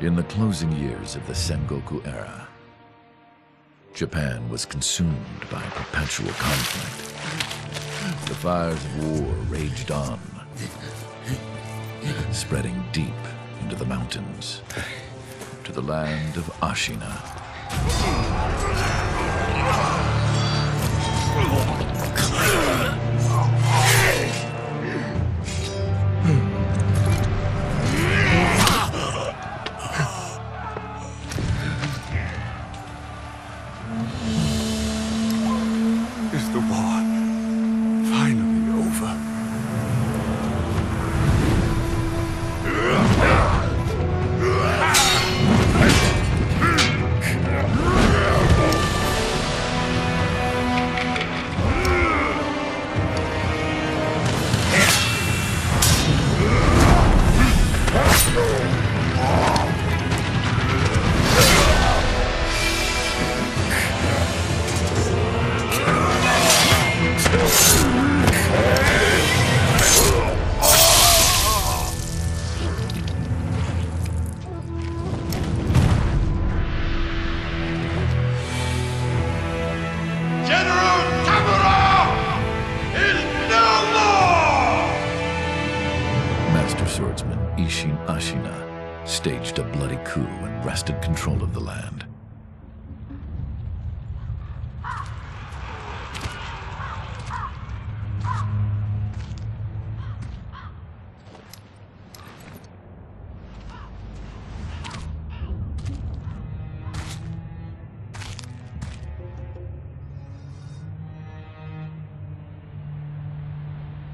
In the closing years of the Sengoku era, Japan was consumed by perpetual conflict. The fires of war raged on, spreading deep into the mountains, to the land of Ashina.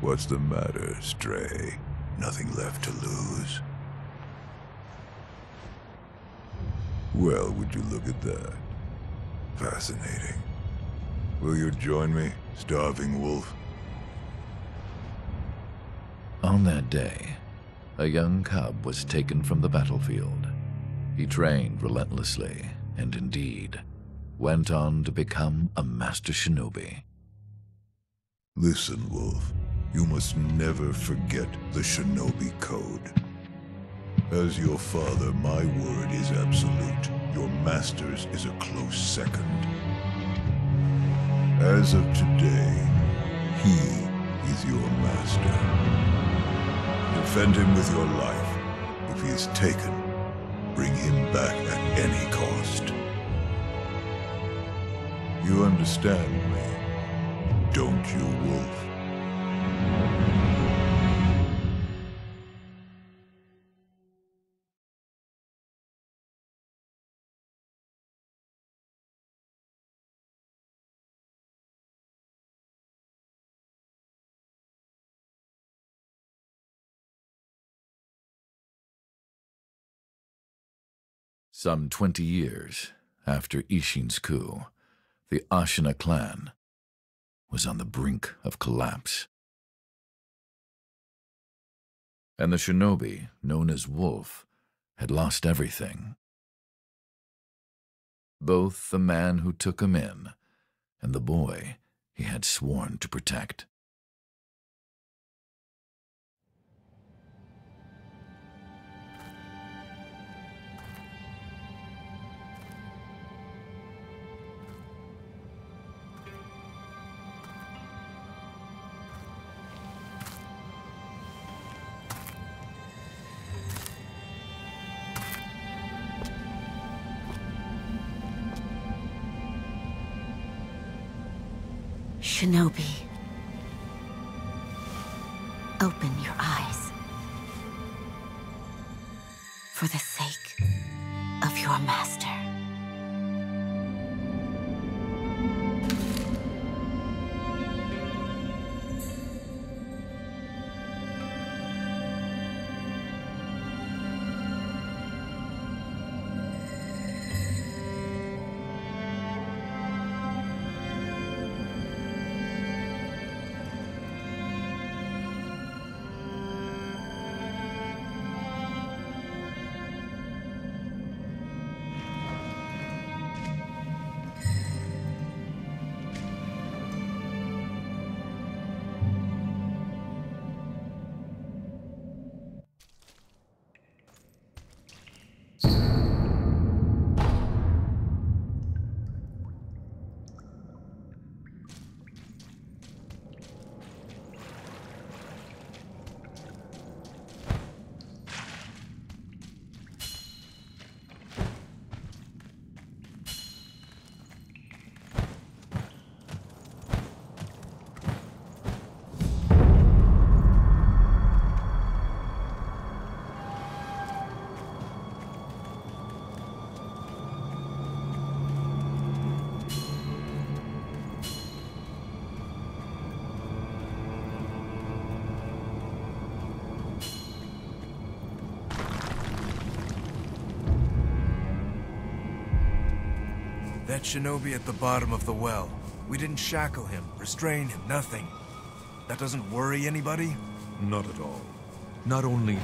What's the matter, Stray? Nothing left to lose? Well, would you look at that? Fascinating. Will you join me, Starving Wolf? On that day, a young cub was taken from the battlefield. He trained relentlessly and indeed went on to become a master shinobi. Listen, Wolf. You must never forget the Shinobi Code. As your father, my word is absolute. Your master's is a close second. As of today, he is your master. Defend him with your life. If he is taken, bring him back at any cost. You understand me, don't you, Wolf? Some 20 years after Ishin's coup, the Ashina clan was on the brink of collapse. And the shinobi, known as Wolf, had lost everything. Both the man who took him in and the boy he had sworn to protect. Shinobi. Open your eyes. Shinobi at the bottom of the well. We didn't shackle him, restrain him, nothing. That doesn't worry anybody? Not at all. Not only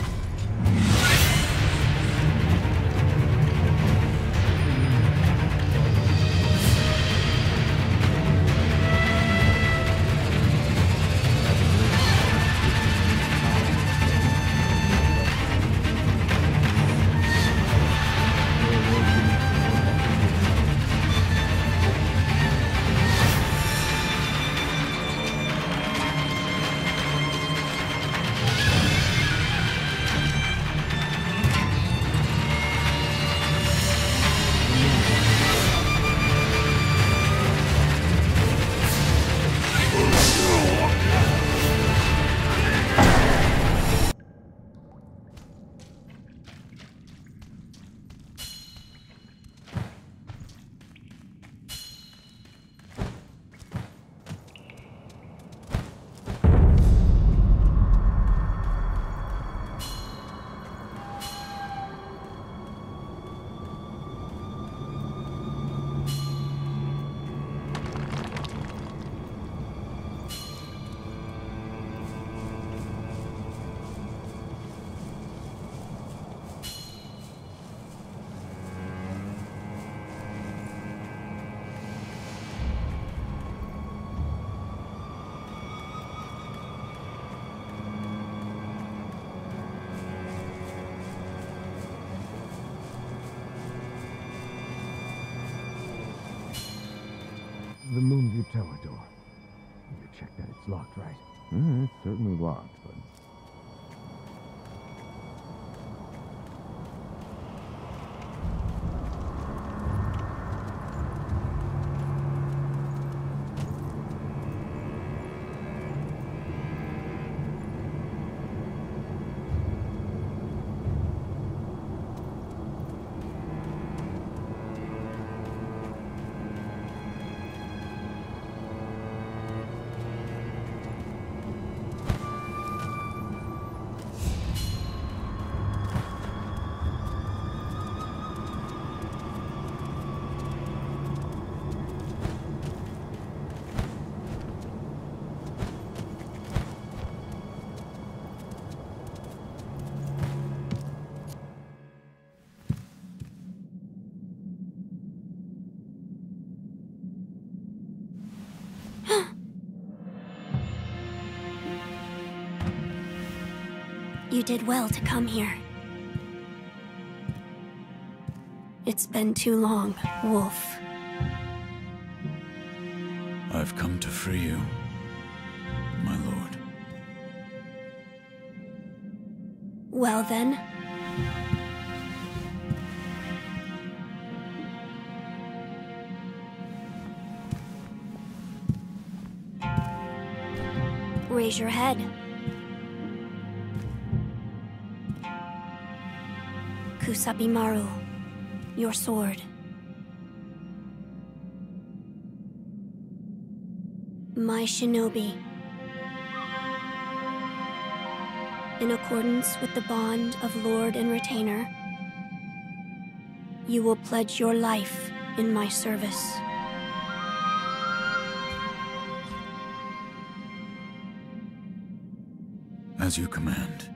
You did well to come here. It's been too long, Wolf. I've come to free you, my lord. Well then. Raise your head. Kusabimaru, your sword. My shinobi. In accordance with the bond of Lord and Retainer, you will pledge your life in my service. As you command.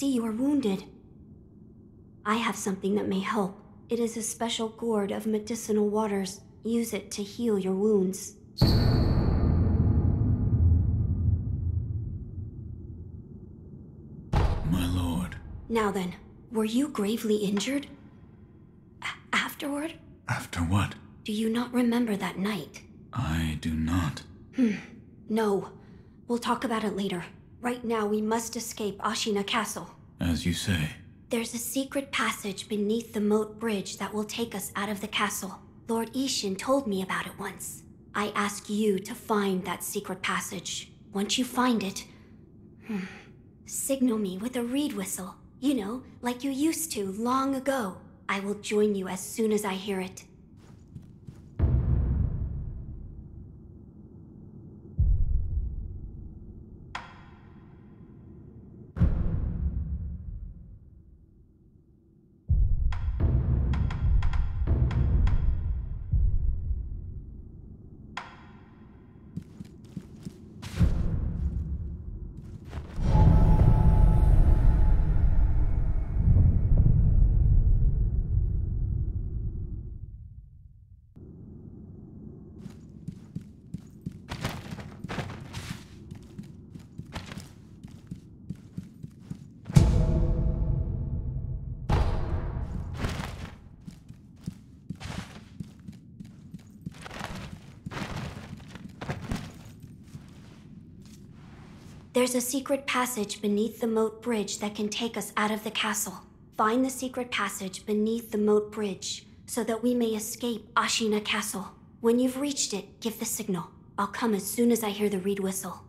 See you are wounded. I have something that may help. It is a special gourd of medicinal waters. Use it to heal your wounds. My lord. Now then, were you gravely injured? A- afterward? After what? Do you not remember that night? I do not. Hmm. No. We'll talk about it later. Right now, we must escape Ashina Castle. As you say. There's a secret passage beneath the moat bridge that will take us out of the castle. Lord Ishin told me about it once. I ask you to find that secret passage. Once you find it, hmm, Signal me with a reed whistle. You know, like you used to long ago. I will join you as soon as I hear it. There's a secret passage beneath the moat bridge that can take us out of the castle. Find the secret passage beneath the moat bridge so that we may escape Ashina Castle. When you've reached it, give the signal. I'll come as soon as I hear the reed whistle.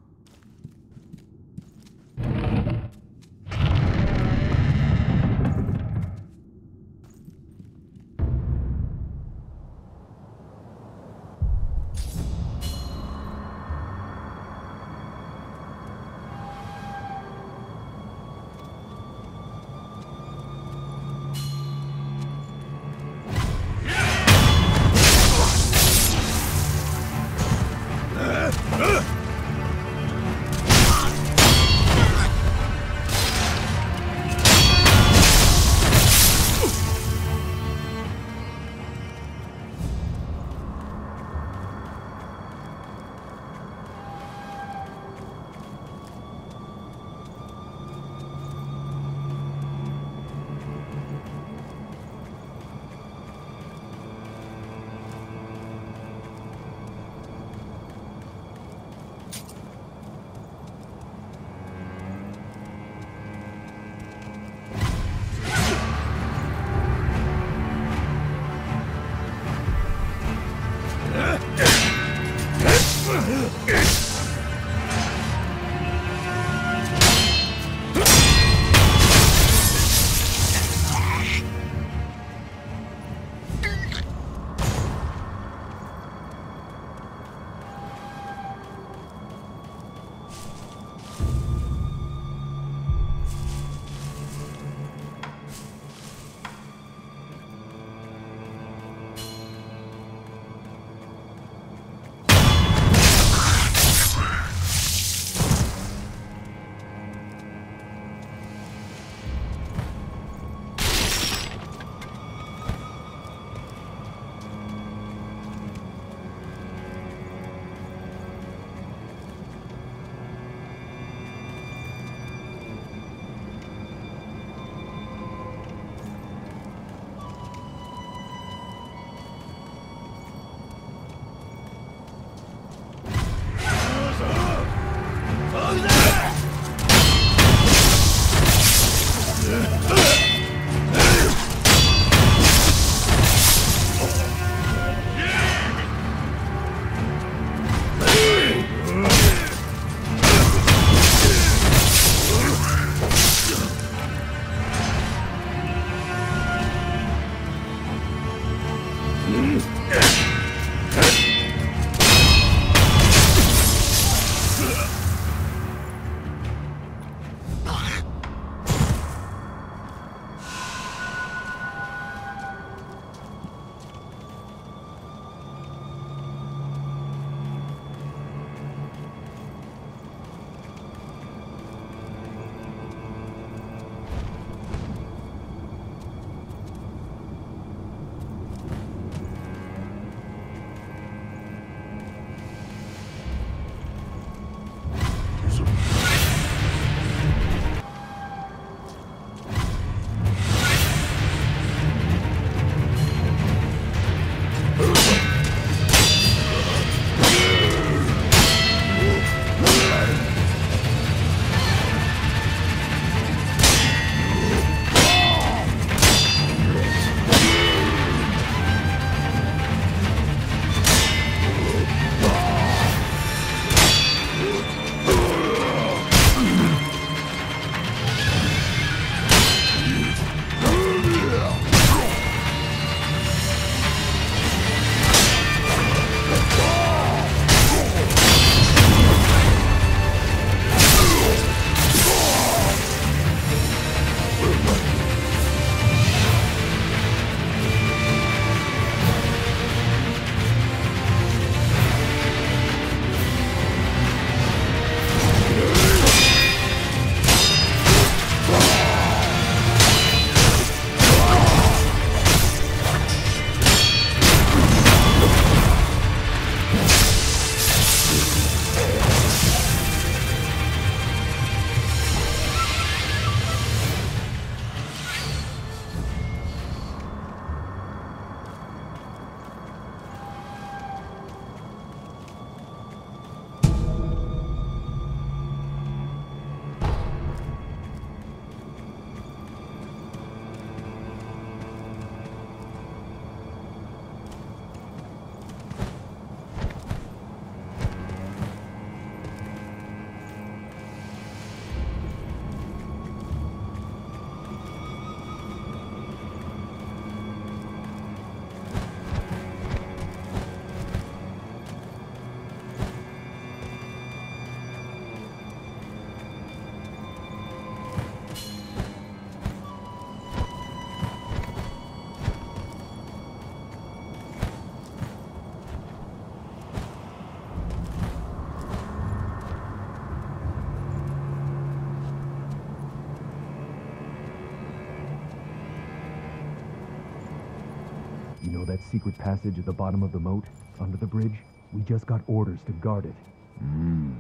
Know that secret passage at the bottom of the moat, under the bridge? We just got orders to guard it. Hmm.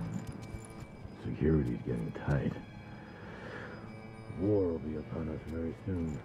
Security's getting tight. War will be upon us very soon.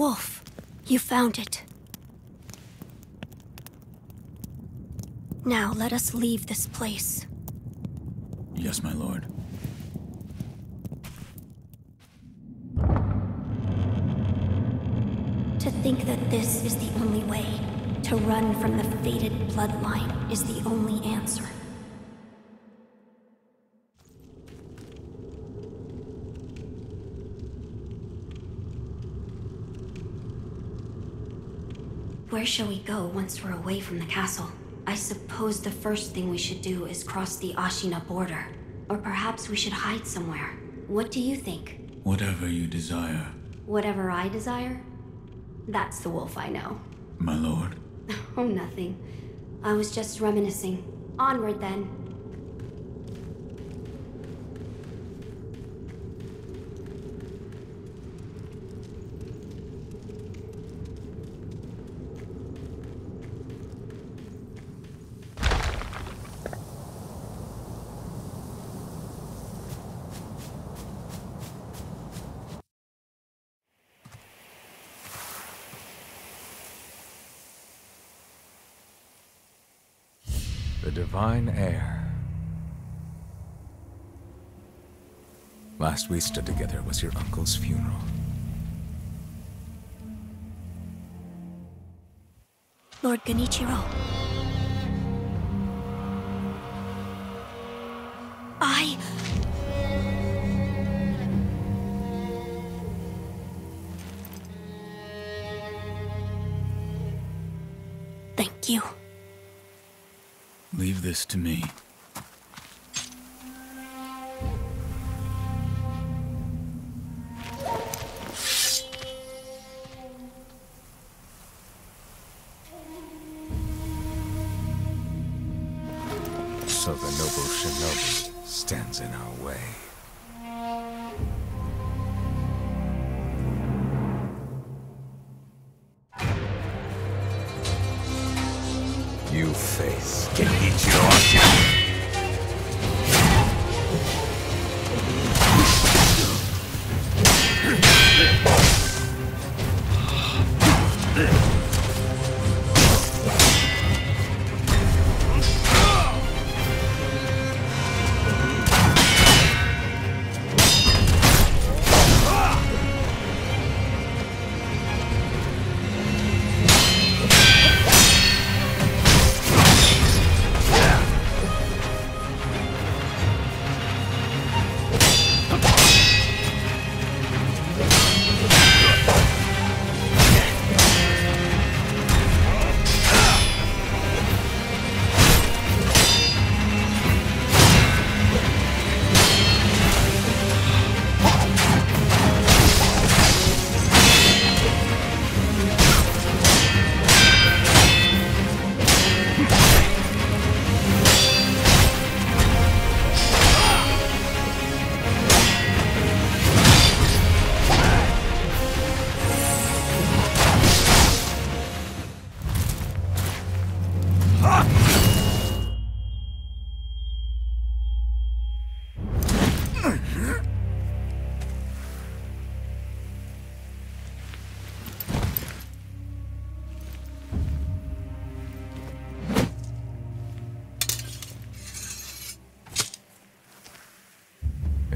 Wolf, you found it. Now let us leave this place. Yes, my lord. To think that this is the only way, to run from the fated bloodline, is the only answer. Where shall we go once we're away from the castle? I suppose the first thing we should do is cross the Ashina border. Or perhaps we should hide somewhere. What do you think? Whatever you desire, Whatever I desire? That's the wolf I know. my lord. Oh, nothing. I was just reminiscing. Onward then. The divine heir. Last we stood together was your uncle's funeral. Lord Genichiro. Leave this to me.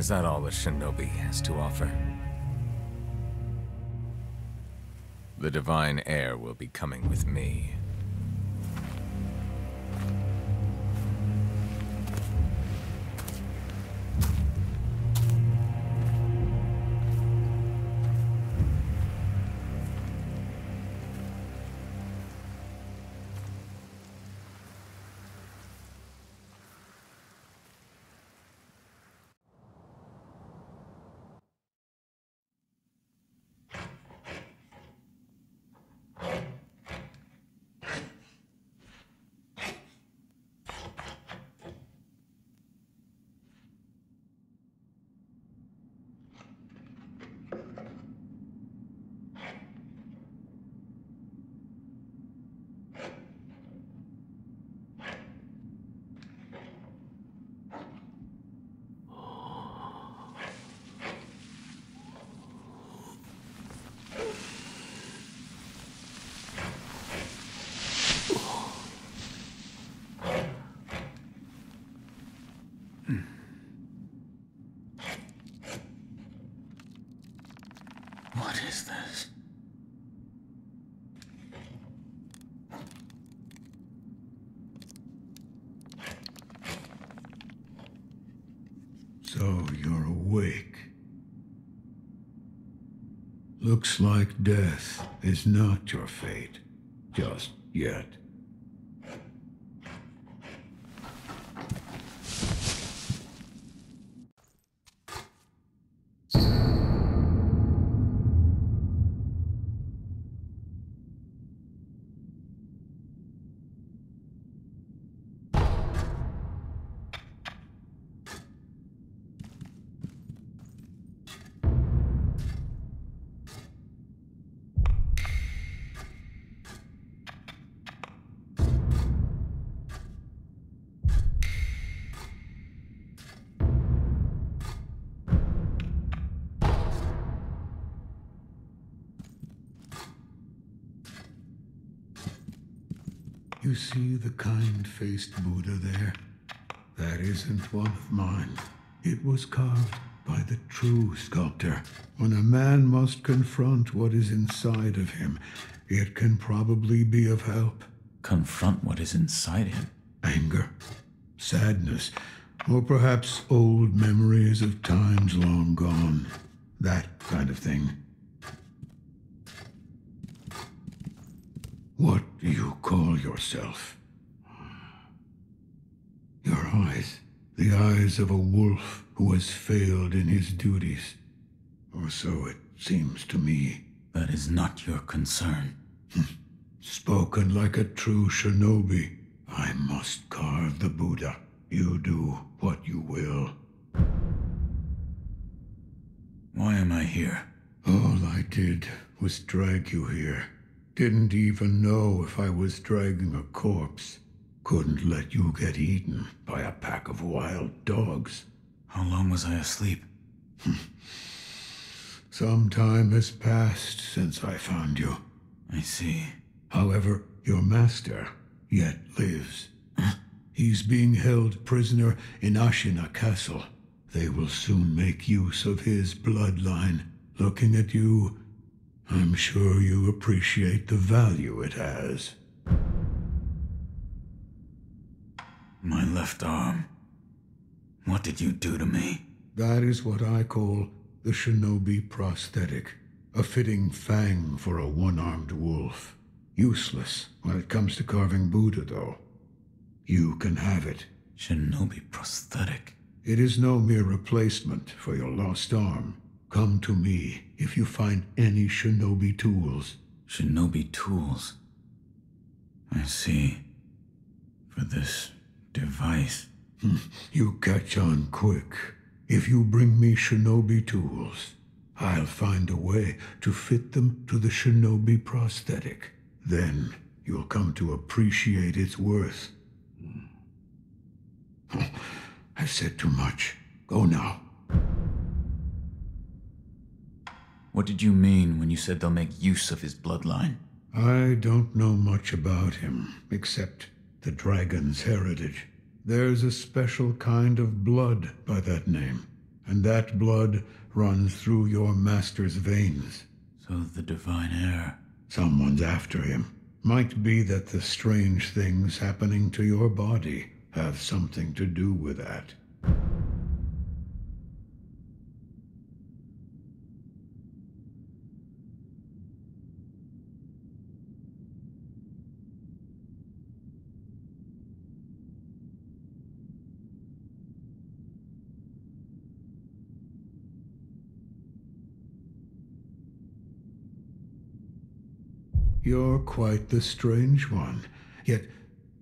Is that all the shinobi has to offer? The divine heir will be coming with me. So you're awake. Looks like death is not your fate. just yet. You see the kind-faced Buddha there? That isn't one of mine. It was carved by the true sculptor. When a man must confront what is inside of him, it can probably be of help. Confront what is inside him? Anger, sadness, or perhaps old memories of times long gone. That kind of thing. What do you call yourself? Your eyes. The eyes of a wolf who has failed in his duties. Or so it seems to me. That is not your concern. Spoken like a true shinobi. I must carve the Buddha. You do what you will. Why am I here? All I did was drag you here. Didn't even know if I was dragging a corpse. Couldn't let you get eaten by a pack of wild dogs. How long was I asleep? Some time has passed since I found you. I see. However, your master yet lives. He's being held prisoner in Ashina Castle. They will soon make use of his bloodline. Looking at you, I'm sure you appreciate the value it has. My left arm. What did you do to me? That is what I call the shinobi prosthetic. A fitting fang for a one-armed wolf. Useless when it comes to carving Buddha, though. You can have it. Shinobi prosthetic? It is no mere replacement for your lost arm. Come to me if you find any shinobi tools. Shinobi tools? I see. For this device. Hmm. You catch on quick. If you bring me shinobi tools, I'll find a way to fit them to the shinobi prosthetic. Then you'll come to appreciate its worth. Hmm. I've said too much. Go now. What did you mean when you said they'll make use of his bloodline? I don't know much about him, except the dragon's heritage. There's a special kind of blood by that name, and that blood runs through your master's veins. So the divine heir. Someone's after him. Might be that the strange things happening to your body have something to do with that. You're quite the strange one, yet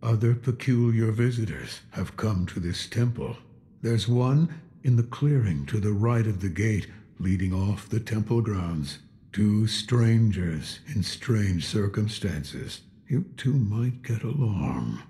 other peculiar visitors have come to this temple. There's one in the clearing to the right of the gate leading off the temple grounds. Two strangers in strange circumstances. You two might get along.